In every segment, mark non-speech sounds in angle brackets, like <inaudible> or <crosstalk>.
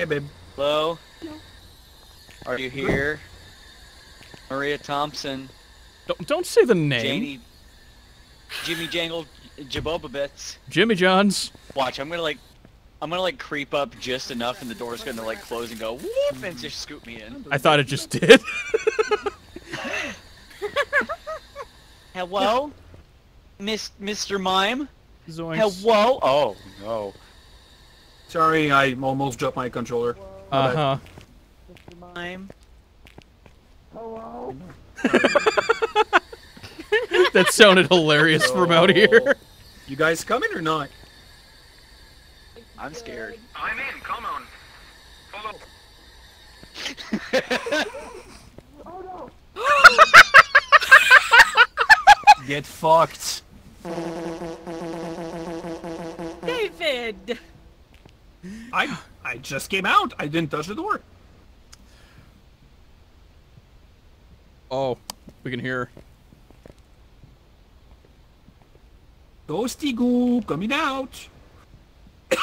Hey, babe. Hello? Are you here? Maria Thompson, Don't, don't say the name. Janie, Jimmy Jangle, Jabobabits. Jimmy Johns. Watch, I'm gonna like, I'm gonna like creep up just enough, and the door's gonna like close and go whoop, and just scoop me in. I thought it just did. <laughs> Hello, Miss Mr. Mime. Zoinks. Hello. Oh no. Sorry, I almost dropped my controller. Uh huh. Mr. Mime. That sounded hilarious from out here. You guys coming or not? I'm scared. I'm in. Come on. Follow. <laughs> Get fucked. David! I I just came out. I didn't touch the door. Oh, we can hear. Ghosty goo coming out. <coughs>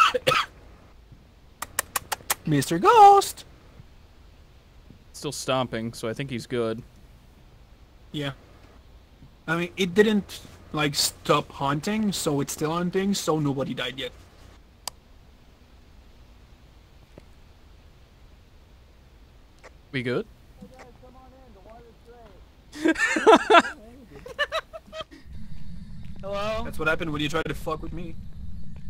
Mr. Ghost. Still stomping, so I think he's good. Yeah. I mean, it didn't like stop hunting, so it's still hunting, so nobody died yet. We good? <laughs> Hello. That's what happened when you tried to fuck with me.